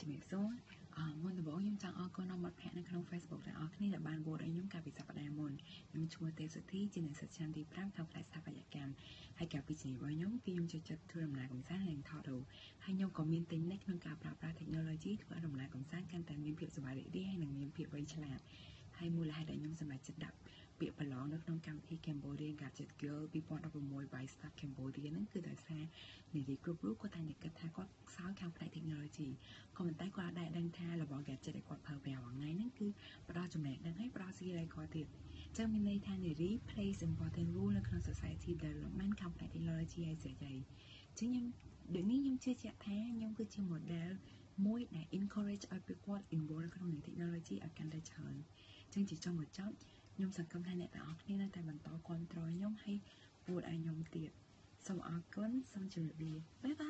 ជំរាបសួរអឺមុនដំបូងខ្ញុំចង់អរគុណដល់មិត្តភ័ក្តិនៅក្នុង Facebook ទាំងអស់គ្នាដែលបាន vote ឲ្យខ្ញុំកាលពីសប្តាហ៍មុនខ្ញុំឈ្មោះទេសុធីជានិស្សិតឆ្នាំទី5ខាងផ្នែកស្ថាបត្យកម្មហើយកាលពីជំនាញរបស់ខ្ញុំគឺខ្ញុំចូលចិត្តធ្វើដំណើរកម្សាន្តហើយថតរូបហើយខ្ញុំក៏មានទិញនេះក្នុងការប្រើប្រាស់ technology ធ្វើឲ្យដំណើរកម្សាន្តកាន់តែមានភាពសុវត្ថិរីករាយហើយនិងមានភាពវៃឆ្លាតហើយមូលហេតុដែលខ្ញុំសម្រេចចិត្តដាក់ពាក្យប្រឡងនៅក្នុងកម្មវិធី Cambodia Gadget Girl 2016 by Staff Cambodia ហ្នឹងគឺដោយសារនារីគ្រប់រូបគាត់តែតែគិតថាគាត់ខ្សោយខាងផ្នែក technology ក៏ប៉ុន្តែគាត់អាចដឹងថារបស់ gadget ដែលគាត់ប្រើប្រាស់ថ្ងៃហ្នឹងគឺផ្ដល់ចំណេះដឹងហើយផ្ដល់ស៊ីឲ្យគាត់ទៀតអញ្ចឹងមានន័យថានារី plays important role នៅក្នុង society development ខាងផ្នែក technology ហើយស្រីអញ្ចឹងខ្ញុំដូចនេះខ្ញុំជឿជាក់ថាខ្ញុំគឺជា model មួយដែល encourage ឲ្យពួកគាត់ involve ក្នុង technology ឲ្យកាន់តែច្រើនអញ្ចឹងជាចុងបញ្ចប់ខ្ញុំសង្ឃឹមថាអ្នកទាំងអស់គ្នានៅតែបន្តគាំទ្រខ្ញុំហើយពួតឲ្យខ្ញុំទៀតសូមអរគុណសូមជម្រាបលាបាយបាយ